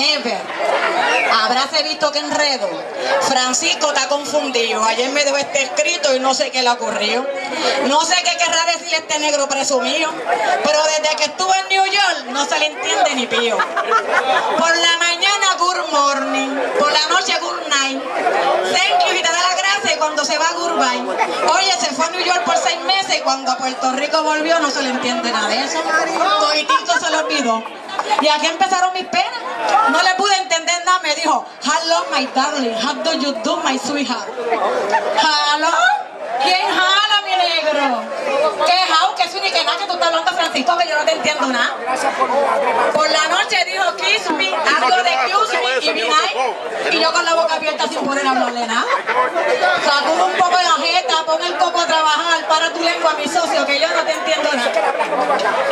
Never. Habráse visto que enredo. Francisco está confundido. Ayer me dejó este escrito y no sé qué le ocurrió. No sé qué querrá decir este negro presumido. Pero desde que estuvo en New York no se le entiende ni pío. Por la mañana, good morning. Por la noche, good night. Thank you y te da la gracia cuando se va, goodbye. Oye, se fue a New York por seis meses y cuando a Puerto Rico volvió no se le entiende nada de eso. Toditito se lo olvidó. Y aquí empezaron mis penas. No le pude entender nada. Me dijo, hello, my darling. How do you do, my sweetheart? Hello. ¿Quién jala, mi negro? ¿Qué how? ¿Qué soy ni que nada que tú estás hablando Francisco que yo no te entiendo nada? Por la noche dijo kiss me, algo de kiss me y be nice. Y yo con la boca abierta sin poder hablarle nada. Sacudo un poco la jeta, pon el coco a trabajar, para tu lengua, mi socio, que yo no te entiendo nada.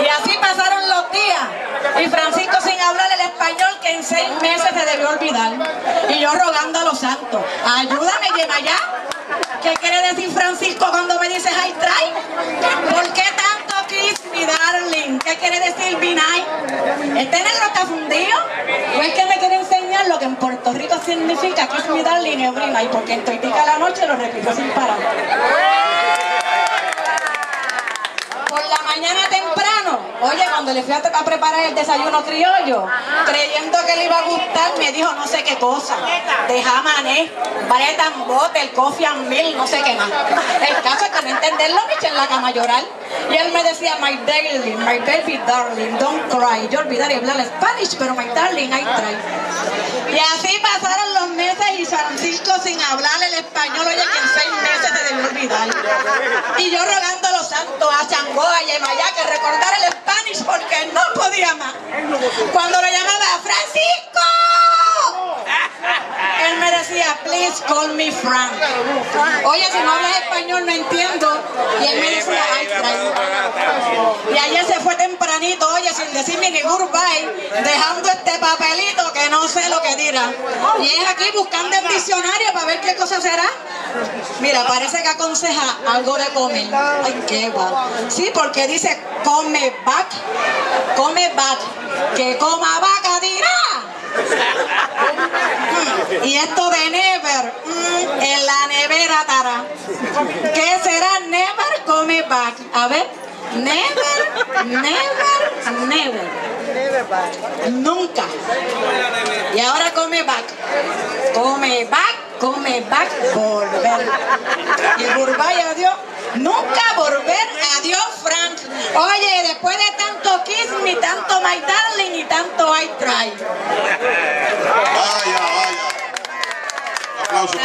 Y así pasaron los días. Y Francisco sin hablar el español en seis meses se debió olvidar. Y yo rogando a los santos, ayúdame, lleva ya. ¿Qué quiere decir Francisco cuando me dices I try? ¿Por qué tanto kiss me darling? ¿Qué quiere decir nice? ¿Este negro está fundido? ¿O es que me quiere enseñar lo que en Puerto Rico significa kiss me darling every night? Porque en Toitica la noche lo repito sin parar. Por la mañana temprano, oye, cuando le fui a, a preparar el desayuno criollo, creyendo que le iba a gustar, me dijo no sé qué cosa, de jamané, bread and butter, coffee and milk, no sé qué más. El caso es que no entenderlo, me eché en la cama a llorar. Y él me decía, my darling, my baby darling, don't cry. Yo olvidaría hablar Spanish, pero my darling, I try. Y así pasaron los meses y Francisco sin hablar el español, oye, que en seis meses se debió olvidar. Y yo rogando a los santos, a Changó, a Yemayá, que el Spanish más. Cuando lo llamaba, Francisco, él me decía, please call me Frank. Oye, si no hablas español no entiendo. Y él me decía. Y ayer se fue tempranito, oye, sin decirme ni goodbye, dejando este papelito que no sé lo que dirá. Y es aquí buscando el diccionario para ver qué cosa será. Mira, parece que aconseja algo de comer. Ay, qué guay. Sí, porque dice come back, come back. Que coma vaca dirá. Mm, Y esto de never, mm, en la nevera estará. ¿Qué será never come back? A ver, never, never, never. Nunca. Y ahora come back. Come back, come back, volver. Y goodbye, adiós. Nunca volver, adiós, Frank. Oye, después de tanto kiss me, tanto my darling y tanto I try. Vaya, vaya. Aplauso.